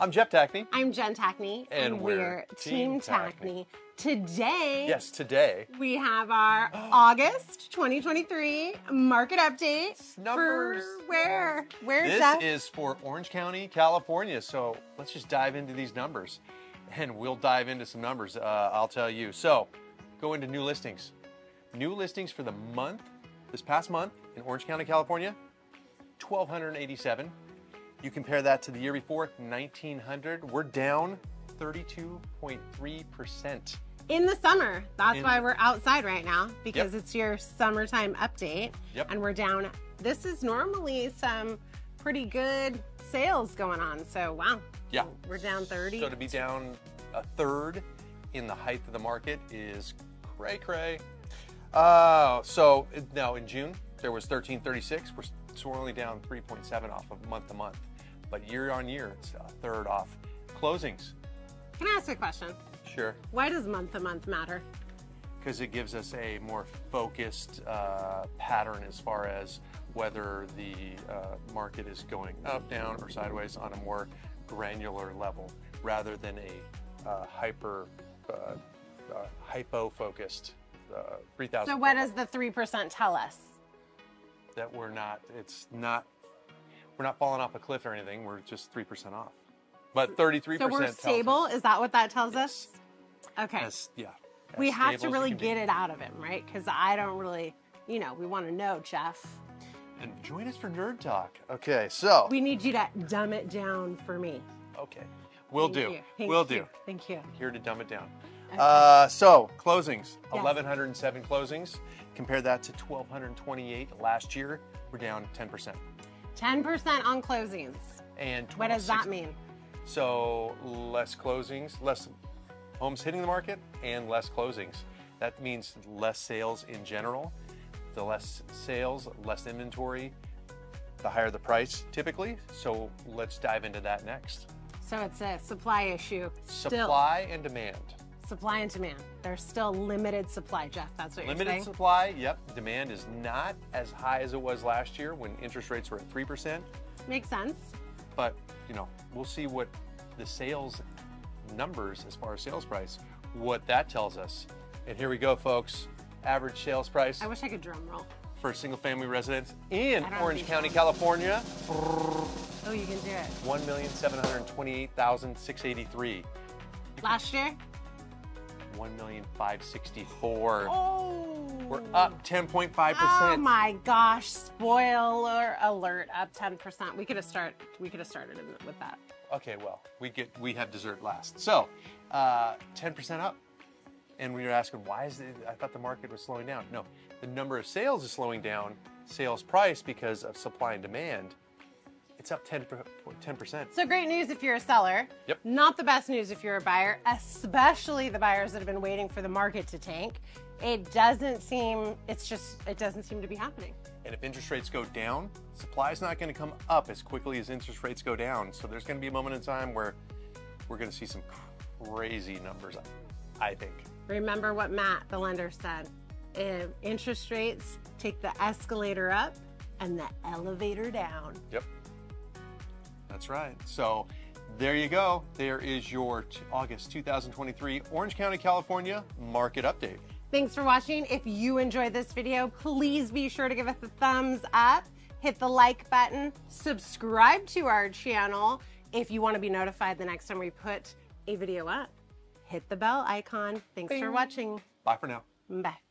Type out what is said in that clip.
I'm Jeff Tackney. I'm Jen Tackney, And we're Team Team Tackney. Today, Yes, today. we have our August 2023 market update. Numbers. For where? Where, This is for Orange County, California. So let's just dive into these numbers. And we'll dive into some numbers, uh, I'll tell you. So go into new listings. New listings for the month, this past month in Orange County, California, 1,287. You compare that to the year before, 1,900. We're down 32.3%. in the summer. That's In- why we're outside right now because Yep. it's your summertime update. Yep. And we're down. This is normally some pretty good sales going on. So, wow. Yeah. We're down 30. So to be down a third in the height of the market is cray cray. Uh, so now in June there was 1336. We're, so we're only down 3.7 off of month to month, but year on year it's a third off. Closings, Can I ask a question? sure, Why does month to month matter? because it gives us a more focused uh, pattern as far as whether the uh, market is going up, down, or sideways on a more granular level, rather than a uh, hyper, uh, uh, hypo-focused uh, 3,000. So, what does the 3% tell us? that we're not? It's not. We're not falling off a cliff or anything. We're just three percent off. But 33 So, percent. we're stable? Is that what that tells us? Okay. As, yeah. as we have to really can be. get it out of him, right? Because I don't really, you know, we want to know, Jeff. And join us for Nerd Talk. Okay, so We need you to dumb it down for me. okay, we'll Thank do. Thank we'll you. do. Thank you. Here to dumb it down. Uh, so closings, Yes. 1,107 closings. Compare that to 1,228 last year. We're down 10%. 10% on closings. And What does that mean? So less closings, less homes hitting the market, and less closings. That means less sales in general. The less sales, less inventory, the higher the price typically. So let's dive into that next. So it's a supply issue. Still, Supply and demand. Supply and demand. There's still limited supply, Jeff. That's what you're saying. Limited supply, yep. Demand is not as high as it was last year when interest rates were at 3%. Makes sense. But, you know, we'll see what the sales numbers as far as sales price, what that tells us. And here we go, folks. Average sales price I wish I could drum roll. for single family residence in Orange County, so. California, Oh, you can do it. 1,728,683. Last year? 1,564. Oh. We're up 10.5%. Oh my gosh! Spoiler alert! Up ten percent. We could have start. We could have started with that. Okay, well, we get we have dessert last. So, uh, 10% up. And we were asking, why is it? I thought the market was slowing down. No, the number of sales is slowing down. Sales price because of supply and demand. It's up 10 percent. So great news if you're a seller. Yep. Not the best news if you're a buyer, especially the buyers that have been waiting for the market to tank. It doesn't seem. It's just. It doesn't seem to be happening. And if interest rates go down, supply is not going to come up as quickly as interest rates go down. So there's going to be a moment in time where we're going to see some crazy numbers. I think. Remember what Matt, the lender, said. If interest rates take the escalator up and the elevator down. Yep. That's right. So there you go. There is your August 2023 Orange County, California market update. Thanks for watching. If you enjoyed this video, please be sure to give us a thumbs up, hit the like button, subscribe to our channel if you want to be notified the next time we put a video up. Hit the bell icon. Thanks for watching. Bye for now. Bye.